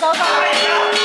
走走。